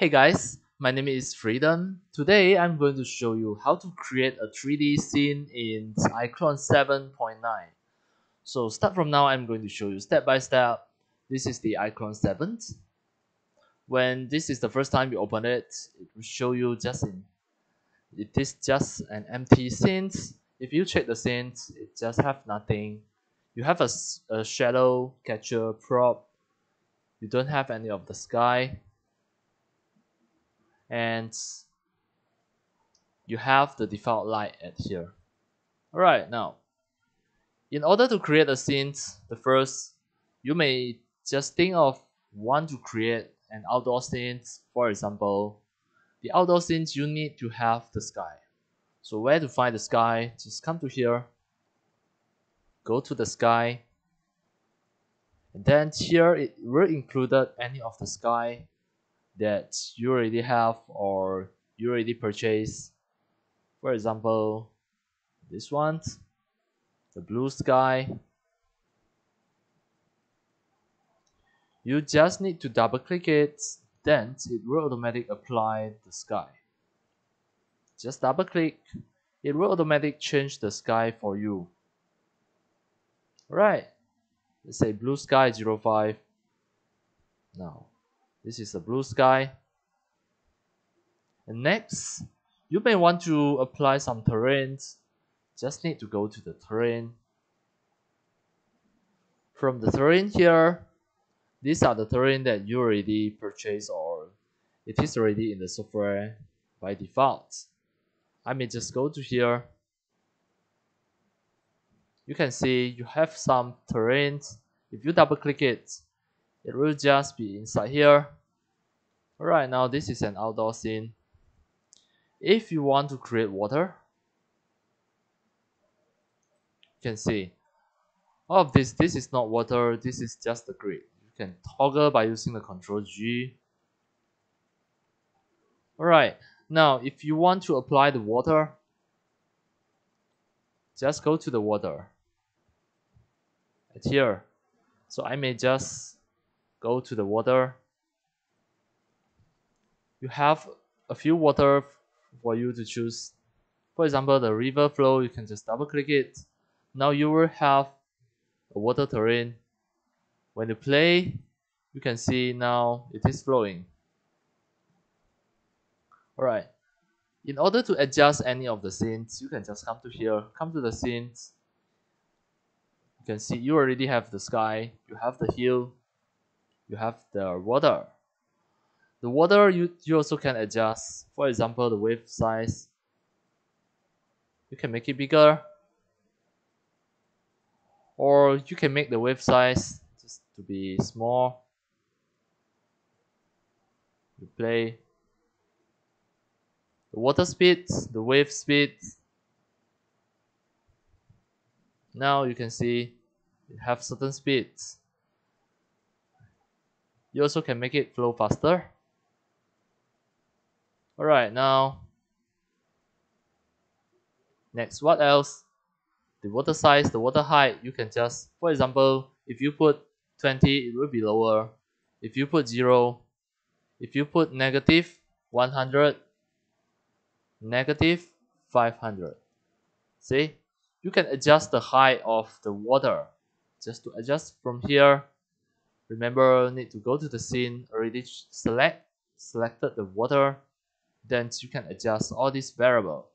Hey guys, my name is Freedom. Today I'm going to show you how to create a 3D scene in iClone 7.9. So start from now, I'm going to show you step by step. This is the iClone 7. When this is the first time you open it, it will show you just in it is just an empty scene. If you check the scene, it just have nothing. You have a, a shadow catcher prop. You don't have any of the sky and you have the default light at here. Alright, now, in order to create a scene, the first, you may just think of want to create an outdoor scene. For example, the outdoor scenes you need to have the sky. So where to find the sky? Just come to here, go to the sky, and then here it will include any of the sky that you already have or you already purchased. For example, this one, the blue sky. You just need to double click it, then it will automatically apply the sky. Just double click, it will automatically change the sky for you. Alright, let's say blue sky 05. Now, this is the blue sky. And next, you may want to apply some terrains. Just need to go to the terrain. From the terrain here, these are the terrain that you already purchased or it is already in the software by default. I may just go to here. You can see you have some terrains. If you double click it, it will just be inside here. Alright now this is an outdoor scene. If you want to create water you can see. All of this this is not water this is just the grid. You can toggle by using the control G. Alright now if you want to apply the water just go to the water. At here. So I may just go to the water. You have a few water for you to choose. For example the river flow you can just double click it. Now you will have a water terrain. When you play you can see now it is flowing. Alright. In order to adjust any of the scenes you can just come to here. Come to the scenes. You can see you already have the sky. You have the hill you have the water. The water you, you also can adjust. For example, the wave size. You can make it bigger. Or you can make the wave size just to be small. You play the water speed, the wave speed. Now you can see it have certain speeds. You also can make it flow faster. Alright, now next what else? The water size, the water height, you can just, for example, if you put 20, it will be lower. If you put 0, if you put negative 100, negative 500. See, you can adjust the height of the water. Just to adjust from here, Remember, need to go to the scene, already select, selected the water, then you can adjust all these variable.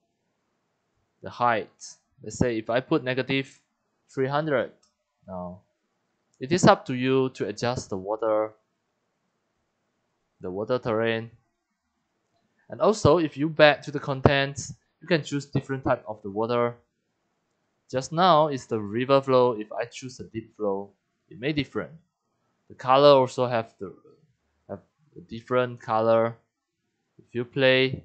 The height, let's say if I put negative 300, now it is up to you to adjust the water, the water terrain. And also, if you back to the contents, you can choose different type of the water. Just now is the river flow. If I choose a deep flow, it may different the color also have the have a different color. If you play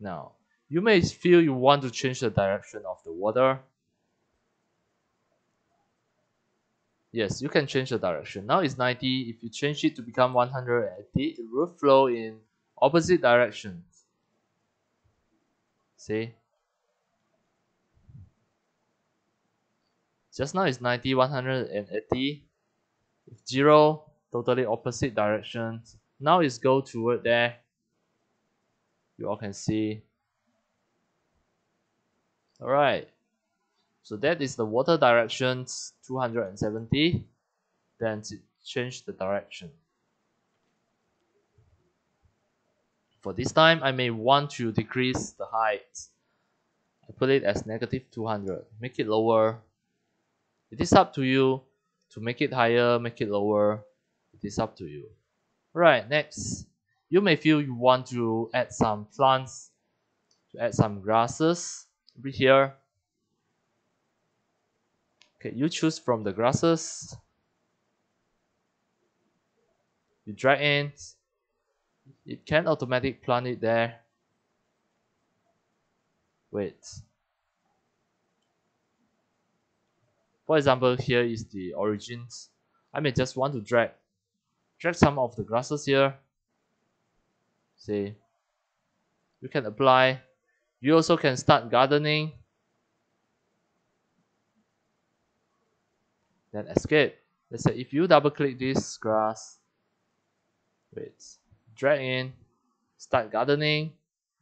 now you may feel you want to change the direction of the water. Yes you can change the direction. Now it's 90 if you change it to become 180 it will flow in opposite directions. See? Just now it's 90 180 0 totally opposite directions. Now it's go toward there. You all can see. All right so that is the water directions 270 then change the direction. For this time I may want to decrease the height. I put it as negative 200 make it lower. It is up to you to make it higher make it lower it is up to you. Right next. You may feel you want to add some plants to add some grasses. Over here. Okay you choose from the grasses. You drag in. It can automatic plant it there. Wait for example here is the origins. I may just want to drag drag some of the grasses here. See? You can apply. You also can start gardening. Then escape. Let's say if you double click this grass wait drag in start gardening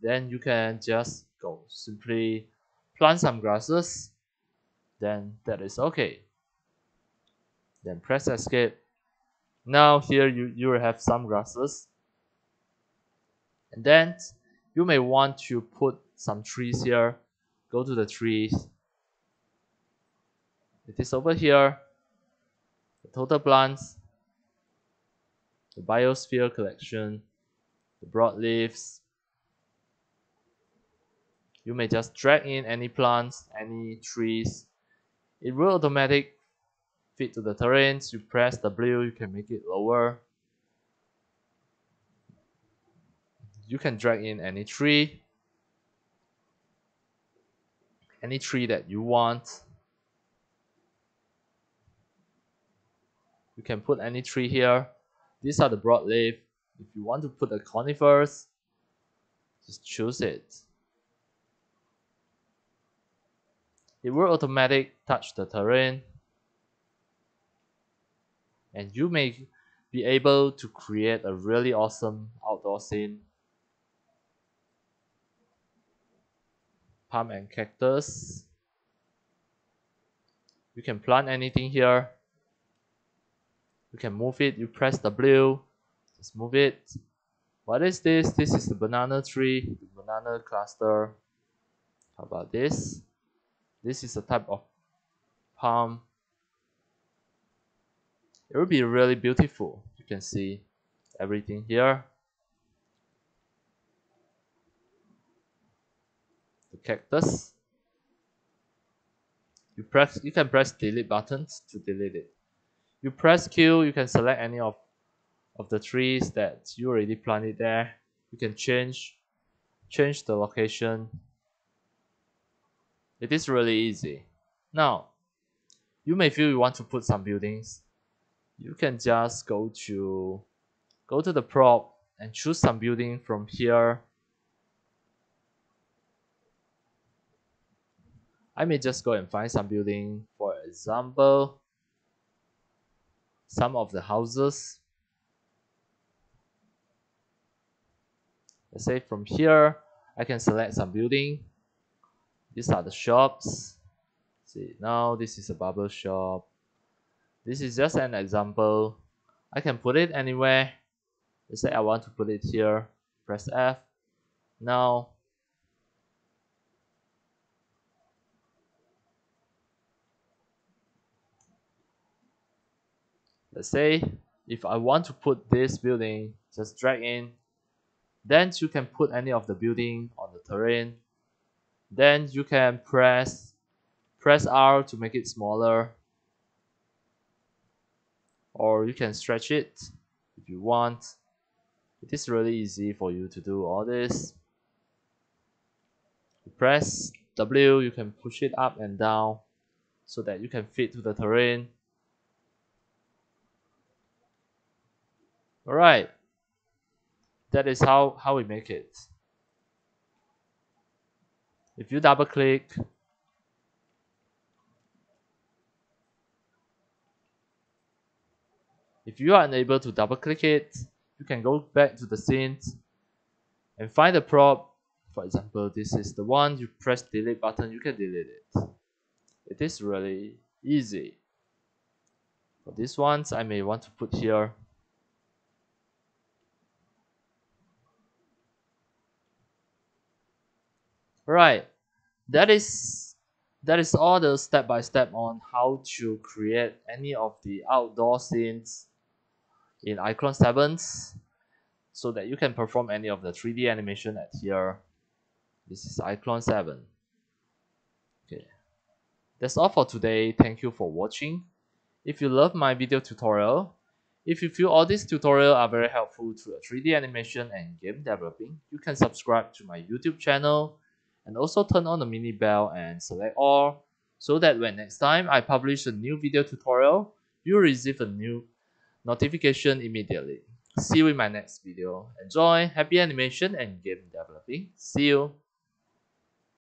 then you can just go simply plant some grasses then that is okay. Then press escape. Now here you, you will have some grasses. And then you may want to put some trees here. Go to the trees. It is over here. The total plants. The biosphere collection. The broadleaves you may just drag in any plants any trees it will automatic fit to the terrains you press W you can make it lower. You can drag in any tree. Any tree that you want. You can put any tree here. These are the broadleaf if you want to put a conifers just choose it it will automatic touch the terrain. And you may be able to create a really awesome outdoor scene. Palm and cactus. You can plant anything here. You can move it. You press W. Just move it. What is this? This is the banana tree the banana cluster. How about this this is a type of palm. It will be really beautiful. You can see everything here. The cactus. You press you can press delete buttons to delete it. You press Q you can select any of of the trees that you already planted there. You can change change the location it is really easy. Now you may feel you want to put some buildings. You can just go to go to the prop and choose some building from here. I may just go and find some building. For example some of the houses. Let's say from here I can select some building these are the shops. See now this is a barber shop. This is just an example. I can put it anywhere. Let's say I want to put it here. Press F. Now let's say if I want to put this building just drag in. Then you can put any of the building on the terrain then you can press press R to make it smaller. Or you can stretch it if you want. It is really easy for you to do all this. You press W you can push it up and down so that you can fit to the terrain. Alright. That is how how we make it if you double click if you are unable to double click it you can go back to the scenes and find the prop. For example, this is the one, you press delete button, you can delete it. It is really easy. For these ones, I may want to put here Right, that is that is all the step by step on how to create any of the outdoor scenes in iClone 7 so that you can perform any of the 3D animation at here. This is iClone 7. Okay, that's all for today. Thank you for watching. If you love my video tutorial, if you feel all these tutorials are very helpful to 3D animation and game developing, you can subscribe to my YouTube channel and also turn on the mini bell and select all so that when next time I publish a new video tutorial, you receive a new notification immediately. See you in my next video. Enjoy, happy animation and game developing. See you.